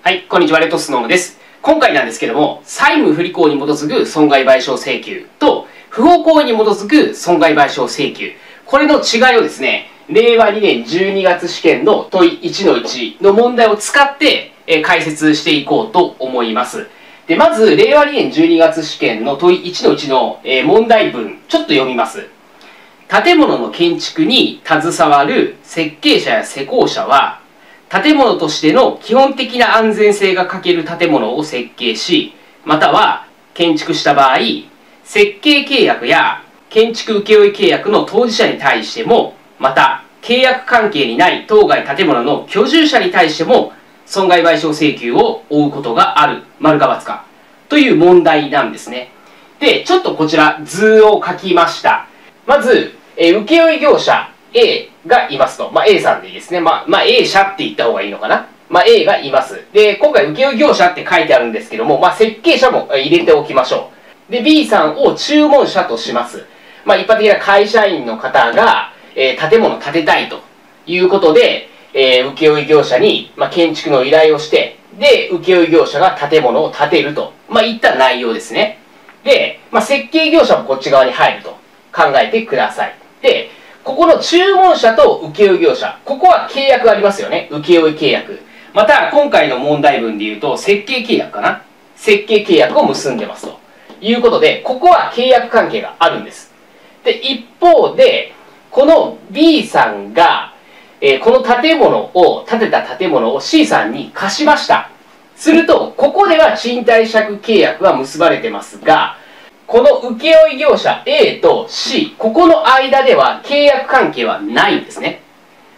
はい、こんにちは、レッドスノームです。今回なんですけども、債務不履行に基づく損害賠償請求と、不法行為に基づく損害賠償請求、これの違いをですね、令和2年12月試験の問い1の1の問題を使って、えー解説していこうと思います。で、まず、令和2年12月試験の問い1の1の、えー問題文、ちょっと読みます。建物の建築に携わる設計者や施工者は建物としての基本的な安全性が欠ける建物を設計しまたは建築した場合設計契約や建築請負契約の当事者に対してもまた契約関係にない当該建物の居住者に対しても損害賠償請求を負うことがある。丸か×か。という問題なんですね。でちょっとこちら図を書きました。まず、え請負業者 A がいますと。まあ、A さんでいいですね。まあ、まあ、A 社って言った方がいいのかな。まあ、A がいます。で、今回請負業者って書いてあるんですけども、まあ、設計者も入れておきましょう。で、B さんを注文者とします。まあ、一般的な会社員の方が、えー建物建てたいということで、えー請負業者に、まあ、建築の依頼をして、で、請負業者が建物を建てると。まあ、いった内容ですね。で、まあ、設計業者もこっち側に入ると考えてください。ここの注文者と請負業者、ここは契約ありますよね。請負契約。また、今回の問題文で言うと、設計契約かな。設計契約を結んでますということで、ここは契約関係があるんです。で、一方で、この B さんが、えーこの建物を、建てた建物を C さんに貸しました。すると、ここでは賃貸借契約が結ばれてますが、この請負業者 A と C、ここの間では契約関係はないんですね。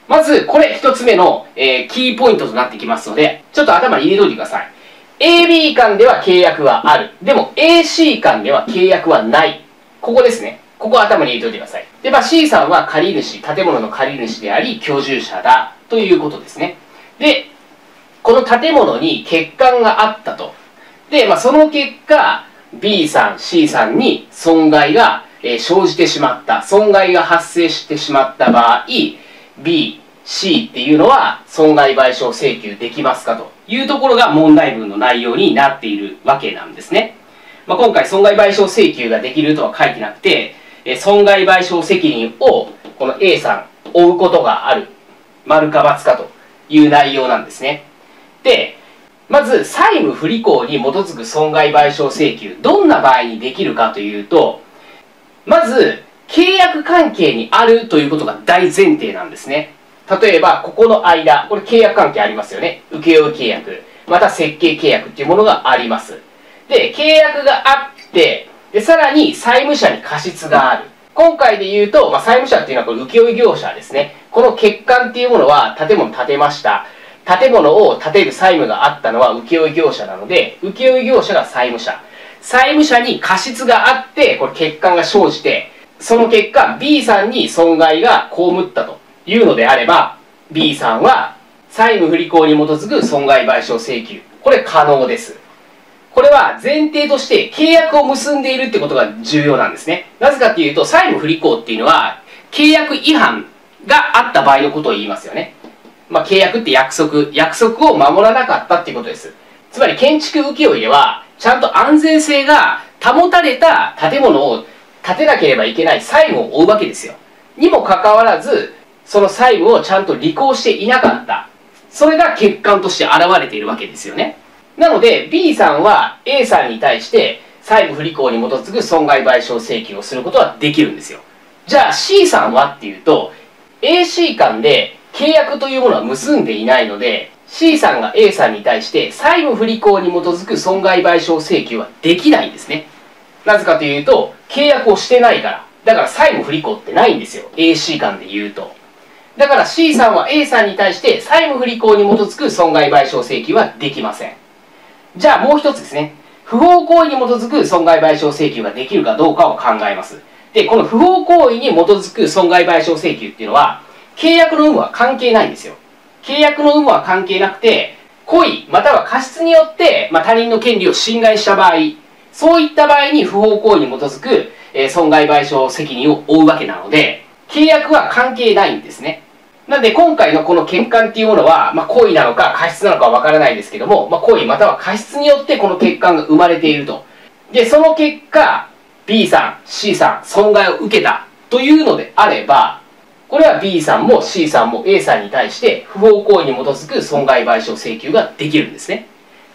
まず、これ一つ目の、えーキーポイントとなってきますので、ちょっと頭に入れといてください。AB 間では契約はある。でも AC 間では契約はない。ここですね。ここ頭に入れておいてください。で、まあ C さんは借り主、建物の借り主であり、居住者だということですね。で、この建物に欠陥があったと。で、まあ、その結果、B さん、C さんに損害が、え生じてしまった。損害が発生してしまった場合、B、C っていうのは損害賠償請求できますかというところが問題文の内容になっているわけなんですね。まあ、今回損害賠償請求ができるとは書いてなくて、え損害賠償責任をこの A さん負うことがある。丸か×かという内容なんですね。で、まず債務不履行に基づく損害賠償請求、どんな場合にできるかというと、まず契約関係にあるということが大前提なんですね。例えば、ここの間、これ契約関係ありますよね。請負契約、また設計契約っていうものがあります。で、契約があって、で、さらに債務者に過失がある。今回で言うと、まあ、債務者っていうのはこれ請負業者ですね。この欠陥っていうものは建物建てました。建物を建てる債務があったのは請負業者なので、請負業者が債務者。債務者に過失があって、これ欠陥が生じて、その結果 B さんに損害が被ったというのであれば、B さんは債務不履行に基づく損害賠償請求。これ可能です。これは前提として契約を結んでいるってことが重要なんですね。なぜかっていうと、債務不履行っていうのは、契約違反があった場合のことを言いますよね。まあ、契約って約束、約束を守らなかったっていうことです。つまり建築請負では、ちゃんと安全性が保たれた建物を建てなければいけない債務を負うわけですよ。にもかかわらず、その債務をちゃんと履行していなかった。それが欠陥として現れているわけですよね。なので B さんは A さんに対して債務不履行に基づく損害賠償請求をすることはできるんですよ。じゃあ C さんはっていうと AC 間で契約というものは結んでいないので C さんが A さんに対して債務不履行に基づく損害賠償請求はできないんですね。なぜかというと契約をしてないから。だから債務不履行ってないんですよ。AC 間で言うと。だから C さんは A さんに対して債務不履行に基づく損害賠償請求はできません。じゃあもう一つですね。不法行為に基づく損害賠償請求ができるかどうかを考えます。で、この不法行為に基づく損害賠償請求っていうのは、契約の有無は関係ないんですよ。契約の有無は関係なくて、故意または過失によって、まあ、他人の権利を侵害した場合、そういった場合に不法行為に基づく、えー損害賠償責任を負うわけなので、契約は関係ないんですね。なんで今回のこの欠陥っていうものは、まあ、故意なのか過失なのかわからないですけども、まあ、故意または過失によってこの欠陥が生まれていると。で、その結果、B さん、C さん、損害を受けたというのであれば、これは B さんも C さんも A さんに対して不法行為に基づく損害賠償請求ができるんですね。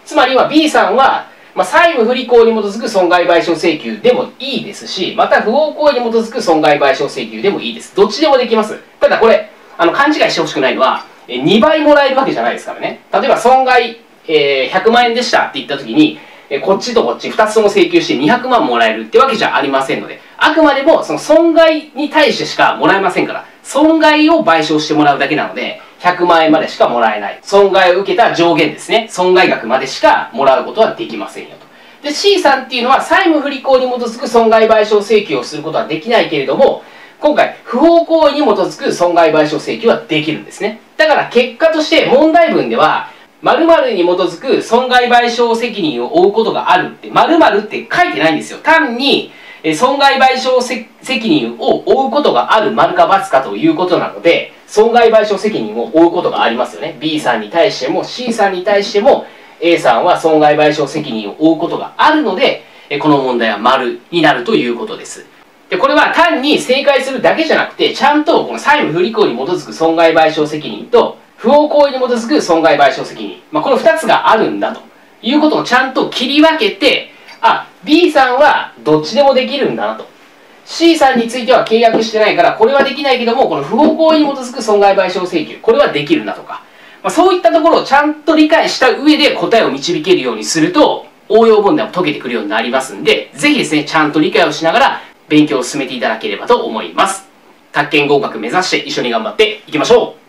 つまりは B さんは、まあ、債務不履行に基づく損害賠償請求でもいいですし、また不法行為に基づく損害賠償請求でもいいです。どっちでもできます。ただこれ、あの、勘違いしてほしくないのは、2倍もらえるわけじゃないですからね。例えば損害、えー、100万円でしたって言った時に、えこっちとこっち2つとも請求して200万もらえるってわけじゃありませんので、あくまでもその損害に対してしかもらえませんから、損害を賠償してもらうだけなので、100万円までしかもらえない。損害を受けた上限ですね。損害額までしかもらうことはできませんよと。で、C さんっていうのは債務不履行に基づく損害賠償請求をすることはできないけれども、今回、不法行為に基づく損害賠償請求はできるんですね。だから結果として問題文では、〇〇に基づく損害賠償責任を負うことがあるって、〇〇って書いてないんですよ。単に、損害賠償責任を負うことがある丸か×かということなので、損害賠償責任を負うことがありますよね。B さんに対しても C さんに対しても A さんは損害賠償責任を負うことがあるので、この問題は丸になるということです。で、これは単に正解するだけじゃなくて、ちゃんとこの債務不履行に基づく損害賠償責任と、不法行為に基づく損害賠償責任。まあ、この2つがあるんだということをちゃんと切り分けて、あ、B さんはどっちでもできるんだなと。C さんについては契約してないから、これはできないけども、この不法行為に基づく損害賠償請求、これはできるなとか。まあ、そういったところをちゃんと理解した上で答えを導けるようにすると、応用問題も解けてくるようになりますんで、ぜひですね、ちゃんと理解をしながら勉強を進めていただければと思います。宅建合格目指して一緒に頑張っていきましょう